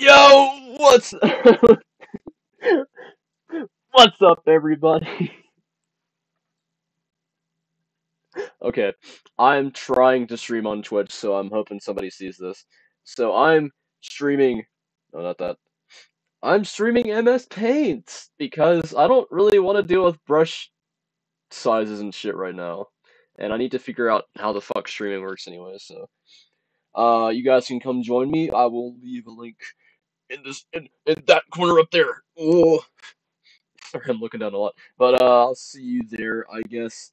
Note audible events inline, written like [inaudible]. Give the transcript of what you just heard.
Yo, what's [laughs] what's up, everybody? okay, I'm trying to stream on Twitch, so I'm hoping somebody sees this. So I'm streaming. No, not that. I'm streaming MS Paint because I don't really want to deal with brush sizes and shit right now, and I need to figure out how the fuck streaming works anyway. So, uh, you guys can come join me. I will leave a link in this in, in that corner up there. Oh, sorry, I'm looking down a lot, but uh, I'll see you there, I guess.